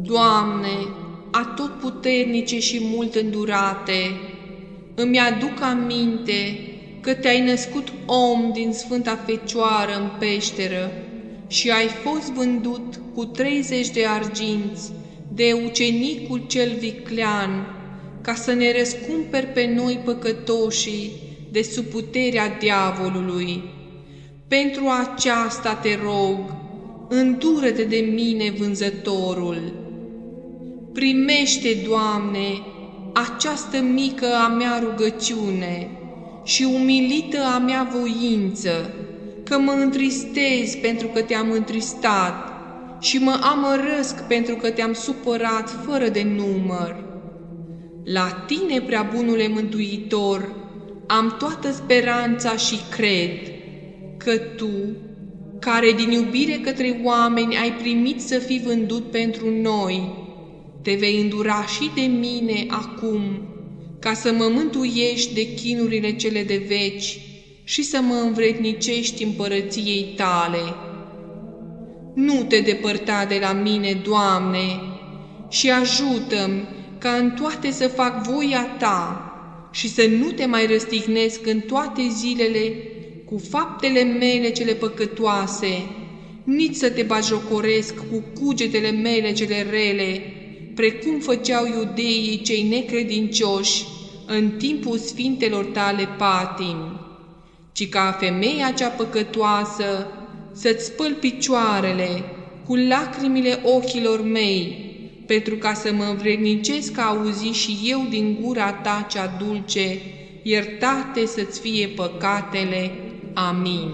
Doamne, atotputernice și mult îndurate, îmi aduc aminte că te-ai născut om din Sfânta Fecioară în peșteră și ai fost vândut cu 30 de arginți de ucenicul cel viclean, ca să ne răscumperi pe noi păcătoșii de sub puterea diavolului. Pentru aceasta te rog, îndură-te de mine vânzătorul. Primește, Doamne, această mică a mea rugăciune și umilită a mea voință, că mă întristez pentru că te-am întristat și mă amărăsc pentru că te-am supărat fără de număr. La tine, prea bunule Mântuitor, am toată speranța și cred că tu, care din iubire către oameni ai primit să fii vândut pentru noi, te vei îndura și de mine acum, ca să mă mântuiești de chinurile cele de veci și să mă învrednicești împărăției tale. Nu te depărta de la mine, Doamne, și ajută-mi ca în toate să fac voia Ta și să nu te mai răstignesc în toate zilele cu faptele mele cele păcătoase, nici să te bajocoresc cu cugetele mele cele rele, precum făceau iudeii cei necredincioși în timpul sfintelor tale patimi, ci ca femeia cea păcătoasă să-ți spăl picioarele cu lacrimile ochilor mei, pentru ca să mă învrednicesc a auzi și eu din gura ta cea dulce, iertate să-ți fie păcatele. Amin.